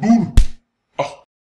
Dur.